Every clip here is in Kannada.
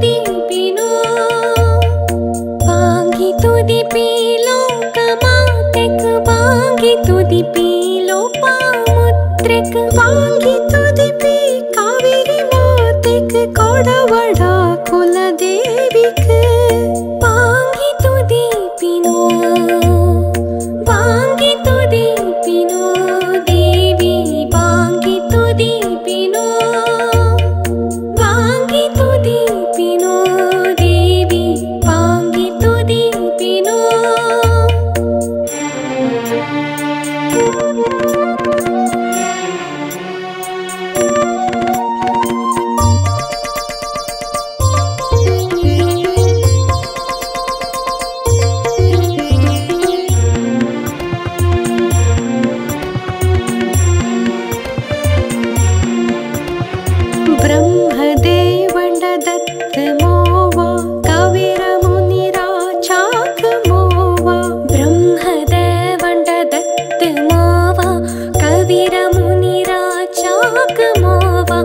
tingo. නොකමෝවා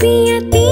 ಪಿಯತಿ